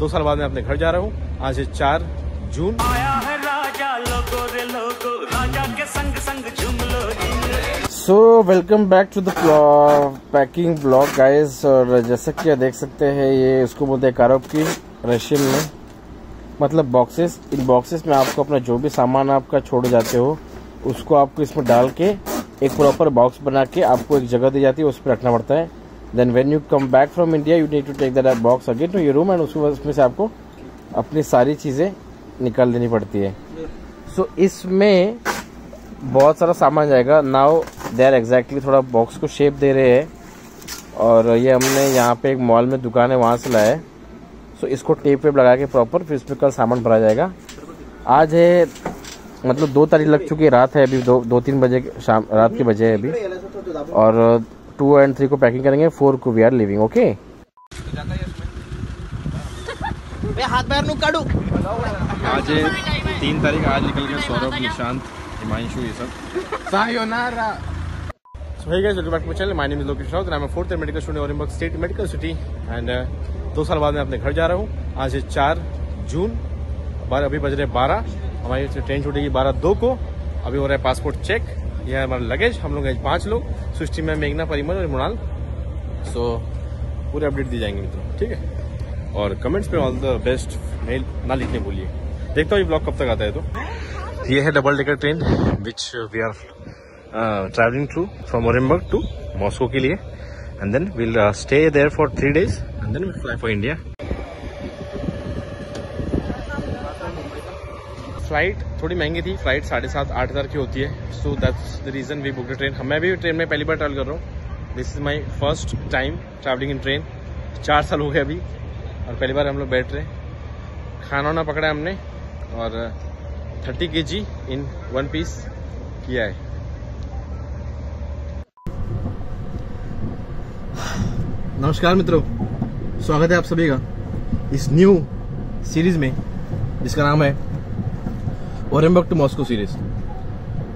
दो साल बाद मैं अपने घर जा रहा हूँ। आज है चार जून। आया है राजा लोगो रे लोगो राजा के संग संग झूम लो so welcome back to the packing blog guys और जैसा कि देख सकते हैं ये इसको बोलते हैं कारब की रशियन में। मतलब बॉक्सेस इन बॉक्सेस में आपको अपना जो भी सामान आपका छोड़ जाते हो उसको आपको इसमें डाल के एक प्रॉपर बॉक्स बना के आपको एक जगह दी जाती है उस पर रखना पड़ता है। Then when you come back from India you need to take that box again to your room and उसके बाद उसमें से आपको अपनी सारी चीज़ें निकाल देनी पड़ती है। सो so, इसमें बहुत सारा सामान जाएगा। नाउ दे आर एग्जैक्टली थोड़ा बॉक्स को शेप दे रहे हैं। और ये हमने यहाँ पे एक मॉल में दुकान है वहाँ से लाया है। सो so, इसको टेप वेप लगा के प्रॉपर फिर इसमें कल सामान भरा जाएगा। आज है मतलब दो तारीख लग चुकी है रात है अभी दो दो तीन बजे शाम रात के बजे है अभी। और टू एंड थ्री को पैकिंग करेंगे फोर को वी आर लिविंग ओके आज तीन तारीख आज निकल गए सौरभ निशांत हिमांशु ये सब। So hey guys, welcome back to my channel. My name is Lokesh Raut and I'm a fourth year medical student at Orenburg State Medical City. And uh, दो साल बाद मैं अपने घर जा रहा हूँ। आज है चार जून बारह अभी बज रहे बारह। हमारी ट्रेन छूटेगी बारह दो को। अभी हो रहा है पासपोर्ट चेक है हमारा लगेज, हम लोग पाँच लोग, सृष्टि में मेघना, परिमल और मृणाल। सो पूरे अपडेट दी जाएँगे मित्रों, ठीक है? और कमेंट्स पे ऑल द बेस्ट मेल ना लिखने बोलिए देखता हूँ ये ब्लॉग कब तक आता है तो। ये है double decker train which we are travelling through from Orenburg to Moscow के लिए। And then will stay there for three days and then fly for India flight थोड़ी महँगी थी, फ़्लाइट साढ़े सात, आठ हज़ार की होती है। So that's the reason we book the train मैं भी ट्रेन में पहली बार ट्रैवल कर रहा हूँ। This is my first time travelling in train चार साल हो गए अभी, और पहली बार हम लोग बैठ रहे हैं। खाना वाना पकड़ा हमने, और थर्टी के जी इन वन पीस किया है। नमस्कार मित्रों, स्वागत है आप सभी का। इस न्यू सीरीज़ में, जिसका नाम है ओरेमबर्ग टू मॉस्को सीरीज़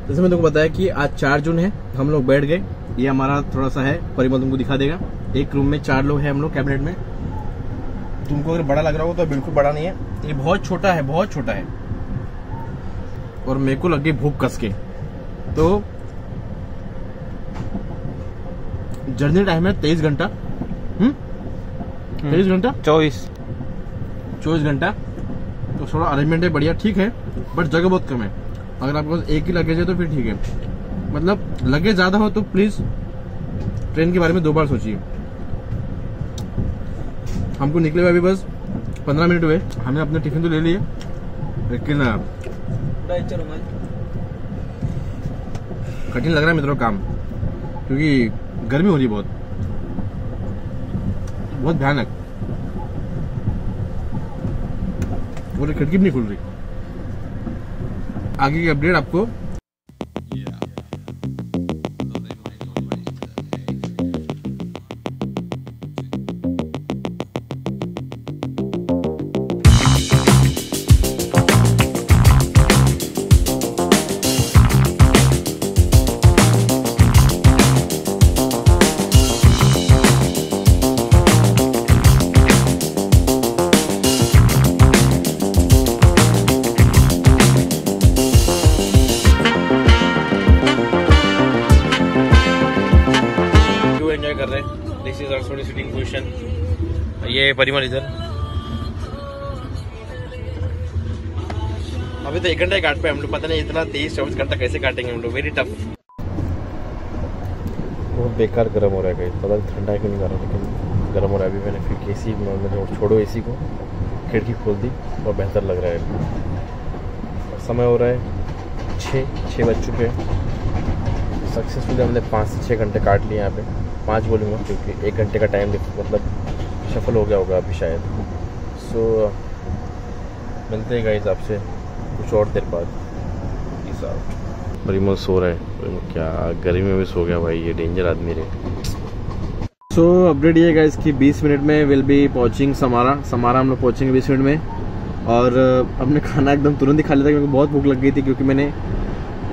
जैसे मैं तुमको बताया कि आज चार जून है हम लोग बैठ गए। ये हमारा थोड़ा सा है परिमल तुमको दिखा देगा। एक रूम में चार लोग हैं हम लोग कैबिनेट में। तुमको अगर बड़ा लग रहा हो तो बिल्कुल बड़ा नहीं है। ये बहुत छोटा है बहुत छोटा है। और मेरे को लग गई भूख कस के। तो जर्नी टाइम है तेईस घंटा। हम्म? तेईस घंटा? चौबीस। चौबीस घंटा। थोड़ा अरेंजमेंट है बढ़िया ठीक है बट जगह बहुत कम है। अगर आपके पास एक ही लगेज है तो फिर ठीक है। मतलब लगेज ज़्यादा हो तो प्लीज़ ट्रेन के बारे में दो बार सोचिए। हमको निकले हुए अभी बस पंद्रह मिनट हुए। हमने अपने टिफ़िन तो ले लिए। लेकिन कठिन लग रहा है मित्रों काम क्योंकि गर्मी हो रही बहुत। बहुत भयानक। ये खिड़की नहीं खुल रही। आगे की अपडेट आपको कर रहे हैं। This is our sitting position ये परिमल इधर। अभी तो एक घंटा काट पे हम लोग, पता नहीं इतना तेईस, चौबीस घंटा कैसे काटेंगे हम लोग। वेरी टफ बहुत बेकार गर्म हो रहा है पता नहीं ठंडा क्यों नहीं कर रहा, लेकिन गर्म हो रहा है। अभी मैंने फिर ए सी मैंने छोड़ो एसी को। खिड़की खोल दी और बेहतर लग रहा है। समय हो रहा है छः छः बज चुके हैं। सक्सेसफुली हमने पाँच से छः घंटे काट लिए यहाँ पे। पाँच बोलूँगा क्योंकि एक घंटे का टाइम मतलब सफल हो गया होगा अभी शायद। सो so, मिलते हैं गाइस आपसे कुछ और देर बाद। आउट परिमल सो रहा है। परिमल क्या गर्मी में भी सो गया भाई ये डेंजर आदमी रहे सो अपडेट ये गाइस कि 20 मिनट में विल बी पहुंचिंग समारा समारा हम लोग पहुँचेंगे 20 मिनट में। और अ, हमने खाना एकदम तुरंत ही खा लिया था क्योंकि बहुत भूख लग गई थी क्योंकि मैंने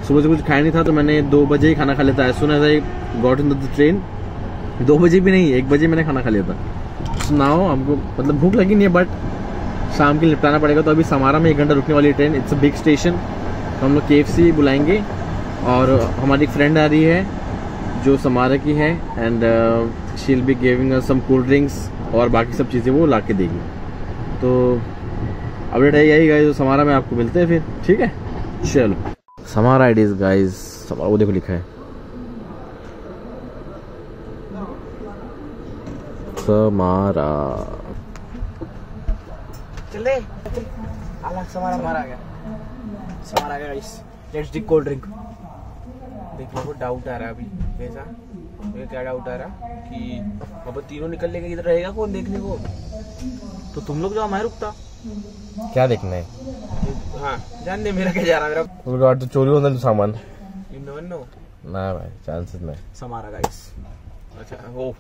सुबह से कुछ खाया नहीं था तो मैंने दो बजे ही खाना खा लिया था। सुना था गॉट इन द ट्रेन दो बजे भी नहीं, एक बजे मैंने खाना खा लिया था। सो नाउ हमको मतलब भूख लगी नहीं है बट शाम के निपटाना पड़ेगा। तो अभी समारा में एक घंटा रुकने वाली train it's a big station तो हम लोग के बुलाएँगे और हमारी एक फ्रेंड आ रही है, जो समारा की है and she will be giving some cold drinks और बाकी सब चीज़ें वो ला के देगी। तो अपडेट है यही गाइज़ समारा में आपको मिलते हैं फिर, ठीक है? चलो। समारा आई डीज गाइज़ समारा वो देखो लिखा है। समारा चले। अलग समारा हमारा आ गया। समारा गया guys let's drink cold drink देख मेरे को डाउट आ रहा है अभी। कैसा? मुझे क्या डाउट आ रहा? कि अब तीनों निकल लेंगे इधर रहेगा कौन देखने को? तो तुम लोग जाओ मैं रुकता। क्या देखना है? हाँ जान दे मेरा क्या जा रहा मेरा। तो तो चोरी होता सामान। यू नेवर नो ना भाई चांसेस नहीं समारा गाइस अच्छा वो।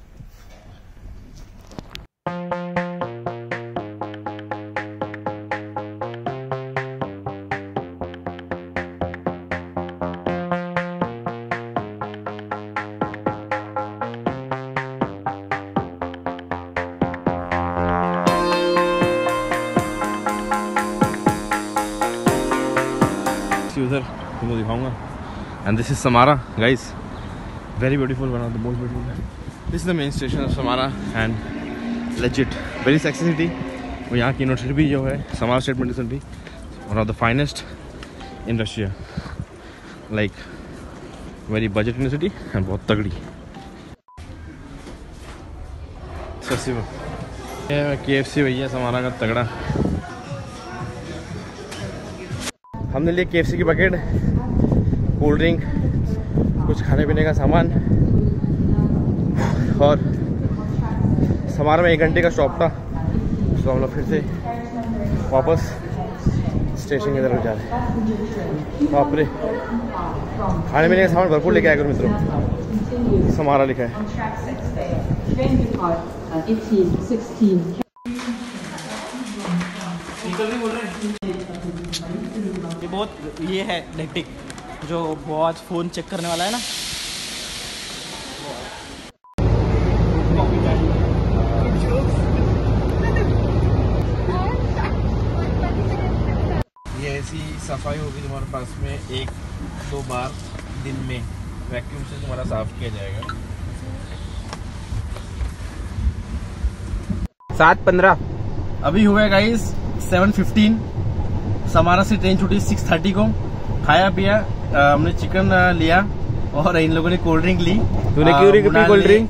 उधर तुमको दिखाऊंगा and this is Samara guys very beautiful one of the most beautiful this is the main station of Samara and legit very sexy city और यहाँ की यूनिवर्सिटी भी जो है समारा स्टेट मेडिसिन भी one of the finest in Russia like very budget university and बहुत तगड़ी. सस्ती के एफ़ सी भैया, समारा का तगड़ा. हमने लिए के एफ़ सी की बकेट कोल्ड ड्रिंक कुछ खाने पीने का सामान, और समारोह में एक घंटे का स्टॉप था। तो हम लोग फिर से वापस स्टेशन की तरफ़ जा रहे हैं। बाप खाने पीने का सामान भरपूर लेके आया करो मित्रों। समारा लिखा है। Train depart at 18, 16. ये बहुत ये है नेटिक जो वॉच फ़ोन चेक करने वाला है ना ये ऐसी सफ़ाई होगी तुम्हारे पास में एक दो बार दिन में। वैक्यूम से तुम्हारा साफ़ किया जाएगा। सात पंद्रह। अभी हुआ गाइस सेवन फिफ्टीन समारा से ट्रेन छूटी सिक्स थर्टी को। खाया पिया हमने चिकन लिया और इन लोगों ने कोल्ड ड्रिंक ली। तूने क्यों नहीं पी कोल्ड ड्रिंक?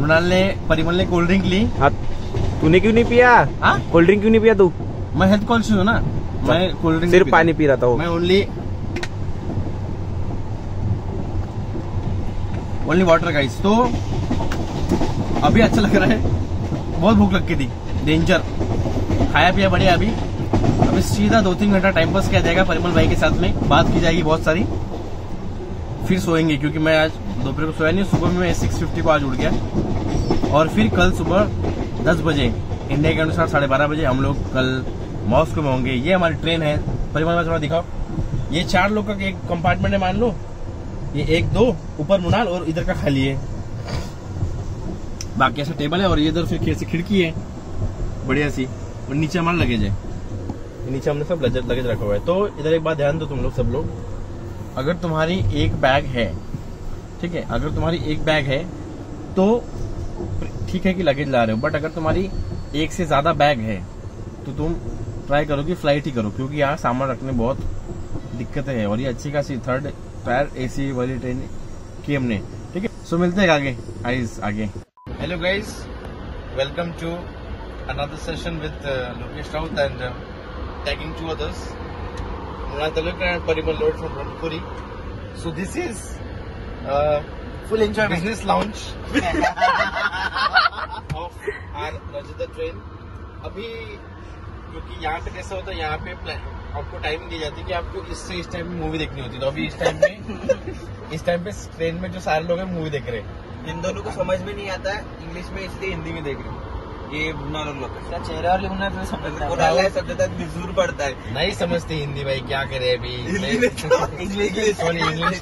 मृणाल ने परिमल ने कोल्ड ड्रिंक ली। हाँ तूने क्यों नहीं पिया? हाँ? कोल्ड ड्रिंक क्यों नहीं पिया तू? मैं हेल्थ कॉन्शियस हूँ ना। मैं कोल्ड ड्रिंक सिर्फ़ पानी पी रहा था वो। मैं ओनली ओनली वाटर गाइस तो अभी अच्छा लग रहा है। बहुत भूख लग गई थी। डेंजर खाया पिया बढ़िया अभी। अभी सीधा दो तीन घंटा टाइम पास किया जाएगा परिमल भाई के साथ में। बात की जाएगी बहुत सारी। फिर सोएँगे क्योंकि मैं आज दोपहर को सोया नहीं सुबह में मैं सिक्स फिफ्टी को आज उठ गया। और फिर कल सुबह दस बजे इंडिया के अनुसार साढ़े बारह बजे हम लोग कल मॉस्को में होंगे। ये हमारी ट्रेन है। परिवहन में थोड़ा दिखाओ। ये चार लोग का एक कंपार्टमेंट है, मान लो। ये एक, दो, ऊपर मुनाल और इधर का खाली है। बाकी ऐसा टेबल है और ये इधर फिर कैसे खिड़की है। बढ़िया सी। और नीचे हमारा लगेज है। नीचे हमने सब लगेज लगेज रखा हुआ है। तो इधर एक बात ध्यान दो तुम लोग सब लोग। अगर तुम्हारी एक बैग है, ठीक है, अगर तुम्हारी एक बैग है तो ठीक है कि लगेज ला रहे हो बट अगर तुम्हारी एक से ज़्यादा बैग है तो तुम ट्राई करो कि फ़्लाइट ही करो क्योंकि यहाँ सामान रखने बहुत दिक्कतें हैं और ये अच्छी खासी थर्ड टायर एसी वाली ट्रेन की हमने। ठीक है? सो मिलते हैं आगे आइज़ आगे। Hello guys welcome to another session with Lokesh Raut and tagging to others Muna Talukar and Parimal Lord from Brahmapuri. So this is uh, full enjoyment business lounge of our Rajada train. अभी क्योंकि यहाँ पे कैसा होता है यहाँ पे आपको टाइम दी जाती है कि आपको इससे इस टाइम में मूवी देखनी होती है। तो अभी इस टाइम में इस टाइम पे ट्रेन में जो सारे लोग हैं मूवी देख रहे हैं। इन दोनों को समझ में नहीं आता है इंग्लिश में इसलिए हिंदी में देख रहे हैं। ये लोग चेहरा और लिखना तो समझ है। पड़ता है। नहीं समझते हिंदी भाई क्या करे अभी इंग्लिश सॉरी इंग्लिश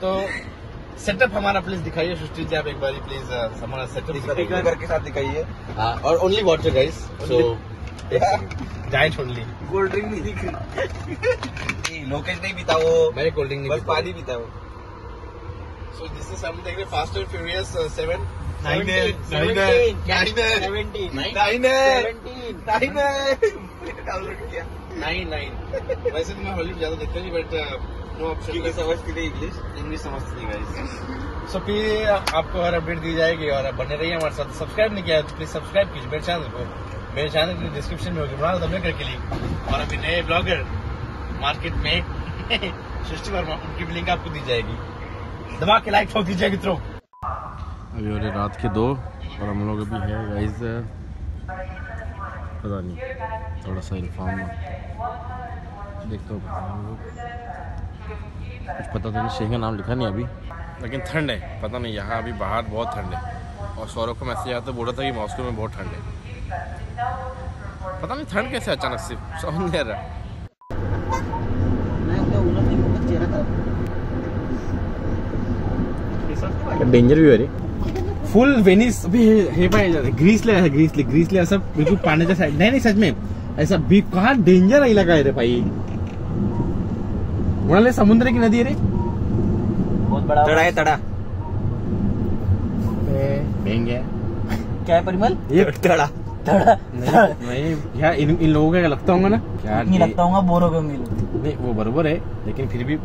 तो सेटअप हमारा प्लीज़ दिखाइए सृष्टि जी आप एक बार प्लीज़ हमारा सेटअप के साथ दिखाइए। हाँ, और ओनली वाटर गाइस सो जाए छोड़ ली कोल्ड ड्रिंक नहीं दिख। रही लोकेश नहीं पीता वो। मैंने कोल्ड ड्रिंक बस पानी पीता वो। सो दिस इज़ हम देख रहे Fast and Furious seven nine nine nine nine nine. Download किया। नाइन नाइन वैसे तो मैं हॉलीवुड ज़्यादा देखता नहीं बट नो ऑप्शन समझती नहीं इंग्लिश इंग्लिश समझते नहीं गाइस सो फिर आपको हर अपडेट दी जाएगी और बने रहिए हमारे साथ। सब्सक्राइब नहीं किया तो प्लीज़ सब्सक्राइब कीजिए मेरे चैनल को। मेरे चैनल की डिस्क्रिप्शन में होगी बना दबने करके लिंक और अभी नए ब्लॉगर मार्केट में सृष्टि वर्मा, उनकी भी लिंक आपको दी जाएगी। दबा के लाइक ठोक दीजिए मित्रों। अभी हो रहे रात के दो और हम लोग अभी है गाइस पता नहीं, थोड़ा सा इन्फॉर्म देखता हूँ। कुछ पता तो नहीं शहर का नाम लिखा नहीं अभी। लेकिन ठंड है, पता नहीं, यहाँ अभी बाहर बहुत ठंड है। और सौरभ को मैसेज आता बोला था कि मॉस्को में बहुत ठंड है। पता नहीं ठंड कैसे अचानक से? समझ नहीं आ रहा। डेंजर भी हो रही। फुल वेनिस अभी हे पाए जाते ग्रीस ले ग्रीस ले ग्रीस ले आया सब बिल्कुल पानी का साइड नहीं नहीं सच में ऐसा भी कहाँ डेंजर इलाका है रे भाई? उन्होंने समुद्र की नदी है रे। बहुत बड़ा तड़ा है तड़ा। महँगे क्या है परिमल? ये तड़ा। नहीं नहीं यार इन इन लोगों का क्या लगता होगा ना? क्या नहीं लगता होगा बोरो के मिल नहीं वो बरोबर है लेकिन फिर भी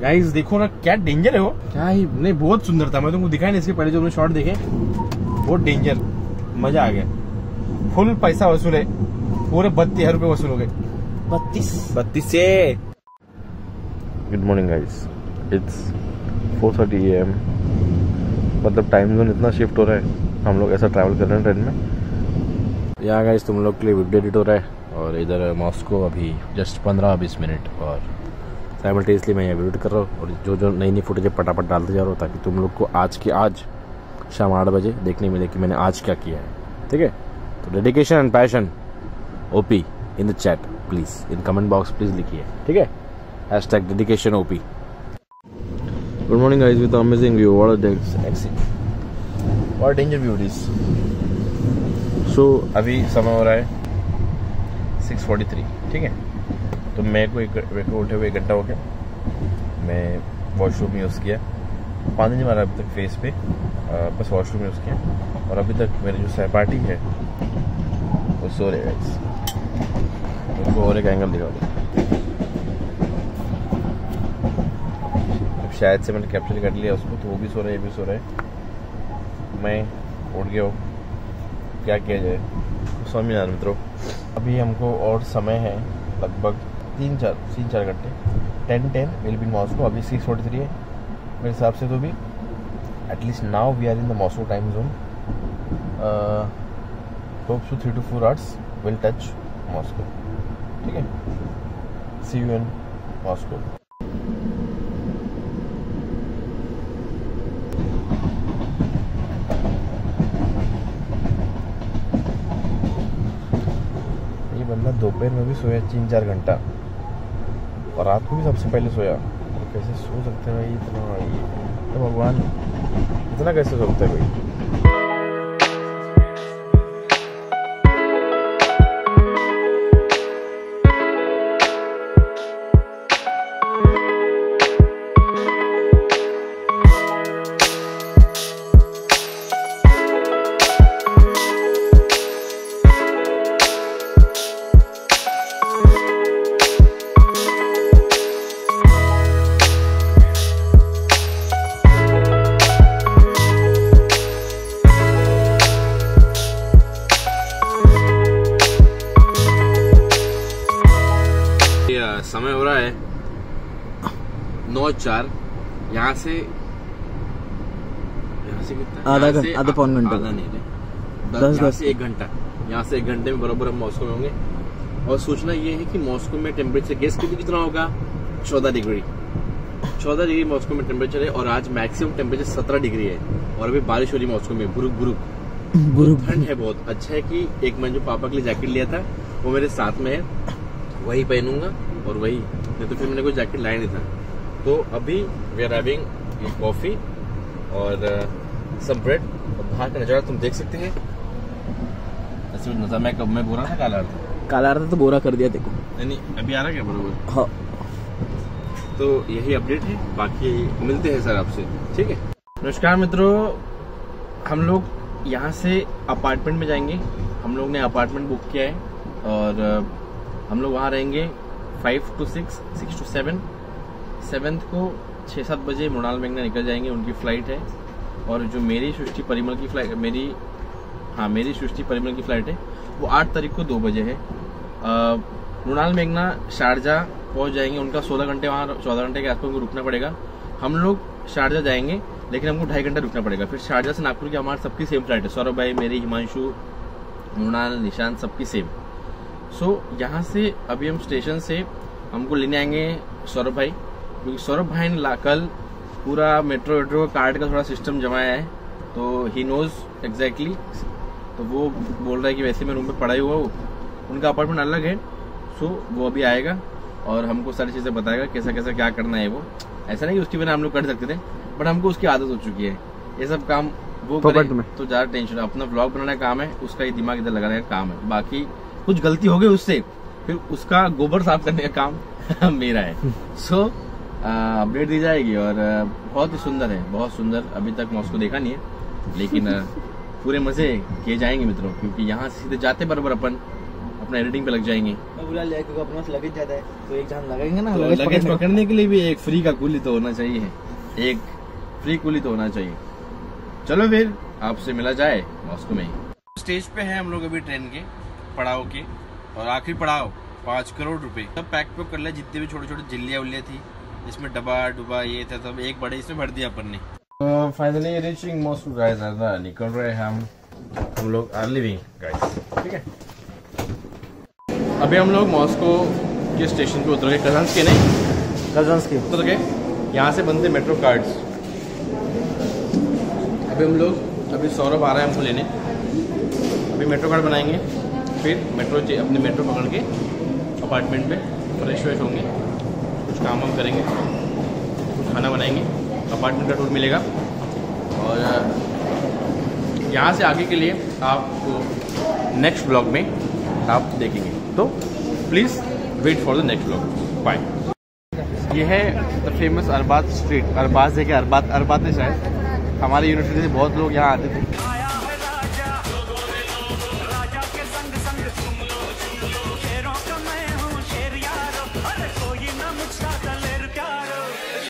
गाइस देखो ना क्या डेंजर है वो। क्या ही नहीं बहुत सुंदर था मैं तुमको दिखाई नहीं इसके पहले जो हमने शॉट देखे। बहुत डेंजर मज़ा आ गया। फुल पैसा वसूल है पूरे बत्तीस हज़ार रुपये वसूल हो गए। बत्तीस? बत्तीस से। Good morning guys it's 4:30 AM मतलब टाइम जोन इतना शिफ्ट हो रहा है हम लोग ऐसा ट्रैवल कर रहे हैं ट्रेन में। यहाँ गाइस तुम लोग के लिए वीडियो एडिट हो रहा है और इधर मॉस्को अभी जस्ट पंद्रह बीस मिनट और साइमल्टेनियसली मैं यहाँ वीडियो कर रहा हूँ और जो जो नई नई फुटेज पटापट डालते जा रहा हूँ ताकि तुम लोग को आज के आज शाम आठ बजे देखने मिले कि मैंने आज क्या किया है। ठीक है? तो dedication and passion OP in the chat please in comment box please लिखिए। ठीक है? Hashtag dedication OP good morning guys with amazing view what a exit what danger view this so so, अभी समय हो रहा है 6:43 ठीक है? तो मैं को एक मेरे उठे हुए एक घंटा हो गया। मैं वॉशरूम यूज़ किया। पानी नहीं मारा अभी तक फेस पे। आ, बस वॉशरूम यूज़ किया। और अभी तक मेरे जो सहपाठी है वो सो रहे गाइस उनको और एक एंगल दिखा दो शायद से मैंने कैप्चर कर लिया उसको तो वो भी सो रहे हैं ये भी सो रहे हैं। मैं उठ गया हूँ। क्या किया जाए? समझ में आ रहा मित्रों, अभी हमको और समय है लगभग तीन चार तीन चार घंटे। Ten ten will be Moscow अभी सिक्स फोर्टी थ्री है। मेरे हिसाब से तो भी at least now we are in the Moscow time zone hopes two three two four hours will touch Moscow ठीक है? सी यू इन मॉस्को ये बंदा दोपहर में भी सोया तीन चार घंटा। और रात को भी सबसे पहले सोया। कैसे सो सकते हैं भाई? इतना ये तो भगवान इतना कैसे सोते हैं भाई? यहाँ से यहाँ से कितना? आधा आधा पौन घंटा। आधा नहीं दस- दस दस। से एक घंटा। यहाँ से एक घंटे में बराबर हम मॉस्को में होंगे। और सोचना ये है कि मॉस्को में टेम्परेचर गेस कितनी कितना होगा? चौदह डिग्री। चौदह डिग्री मॉस्को में टेम्परेचर है और आज मैक्सिमम टेम्परेचर सत्रह डिग्री है। और अभी बारिश हो रही मॉस्को में बुरुक बुरुक। ठंड है बहुत। अच्छा है कि एक मैं जो पापा के लिए जैकेट लिया था वो मेरे साथ में है। वही पहनूँगा और वही। नहीं तो फिर मैंने कोई जैकेट लाया नहीं था। तो अभी वी आर हैविंग कॉफ़ी और सब ब्रेड और बाहर का नज़ारा तुम देख सकते हैं। ऐसे नज़ारा मैं कब मैं बोल था काला था काला तो गोरा कर दिया देखो। नहीं नहीं अभी आ रहा क्या बरोबर? हाँ। तो यही अपडेट है बाकी मिलते हैं सर आपसे ठीक है? नमस्कार मित्रों हम लोग यहाँ से अपार्टमेंट में जाएँगे। हम लोग ने अपार्टमेंट बुक किया है और हम लोग वहाँ रहेंगे five two six six two seven seventh को छः सात बजे मृणाल मेघना निकल जाएँगे उनकी फ़्लाइट है। और जो मेरी सृष्टि परिमल की फ़्लाइट मेरी हाँ मेरी सृष्टि परिमल की फ़्लाइट है वो आठ तारीख को दो बजे है। मृणाल मेघना शारजा पहुँच जाएँगे उनका सोलह घंटे वहाँ चौदह घंटे के आसपास उनको रुकना पड़ेगा। हम लोग शारजा जाएँगे लेकिन हमको ढाई घंटा रुकना पड़ेगा। फिर शारजा से नागपुर की हमारे सबकी सेम फ़्लाइट है। सौरभ भाई मेरी हिमांशु मृणाल निशान सबकी सेम सो so, यहाँ से अभी हम स्टेशन से हमको लेने आएँगे सौरभ भाई। क्योंकि सौरभ भाई ने कल पूरा मेट्रो वेट्रो कार्ड का थोड़ा सिस्टम जमाया है तो ही नोज़ एग्जैक्टली तो वो बोल रहा है कि वैसे मैं रूम पे पड़ा ही हुआ हूँ। उनका अपार्टमेंट अलग है सो वो अभी आएगा और हमको सारी चीज़ें बताएगा कैसा कैसा क्या करना है वो। ऐसा नहीं कि उसकी बिना हम लोग कर सकते थे बट हमको उसकी आदत हो चुकी है। ये सब काम वो करे तो ज़्यादा टेंशन अपना ब्लॉग बनाने का काम है उसका ही दिमाग इधर लगाने का काम है। बाकी कुछ गलती हो गई उससे फिर उसका गोबर साफ़ करने का काम मेरा है। सो अपडेट दी जाएगी और बहुत ही सुंदर है बहुत सुंदर। अभी तक मॉस्को देखा नहीं है लेकिन पूरे मज़े किए जाएँगे मित्रों क्योंकि यहाँ से सीधे जाते बराबर अपन अपना एडिटिंग पे लग जाएँगे। बुला लिया क्योंकि अपने लगेज ज़्यादा है तो एक जान लगेंगे ना तो लगेज लगेज पकड़ने। पकड़ने के लिए भी एक फ्री का कुली तो होना चाहिए। एक फ्री कुली तो होना चाहिए। चलो फिर आपसे मिला जाए मॉस्को में स्टेज पे है हम लोग अभी ट्रेन के पड़ाव के और आखिरी पड़ाव पाँच करोड़ रुपए। सब पैक पैक कर लिया जितने भी छोटे छोटे जिल्लियाँ उल्लियाँ थी। इसमें डबा डुबा ये था सब एक बड़े इसमें भर दिया अपन ने। तो फाइनली रीचिंग मॉस्को गाइस निकल रहे हैं हम। हम लोग आर लिविंग गाइस ठीक है? अभी हम लोग मॉस्को के स्टेशन पे उतर गए कजन्स के नहीं? कजन्स की। उतर गए। यहाँ से बनते मेट्रो कार्ड्स अभी हम लोग अभी सौरभ आ रहा है हमको लेने। अभी मेट्रो कार्ड बनाएँगे फिर मेट्रो अपने मेट्रो पकड़ के अपार्टमेंट में फ्रेश व्रेश होंगे। कुछ काम वाम करेंगे, कुछ खाना बनाएँगे अपार्टमेंट का टूर मिलेगा। और यहाँ से आगे के लिए आपको नेक्स्ट ब्लॉग में आप देखेंगे। तो please wait for the next blog bye ये है the famous Arbat street Arbat क्या? अरबाज अरबाज है शायद। हमारी यूनिवर्सिटी से बहुत लोग यहाँ आते थे।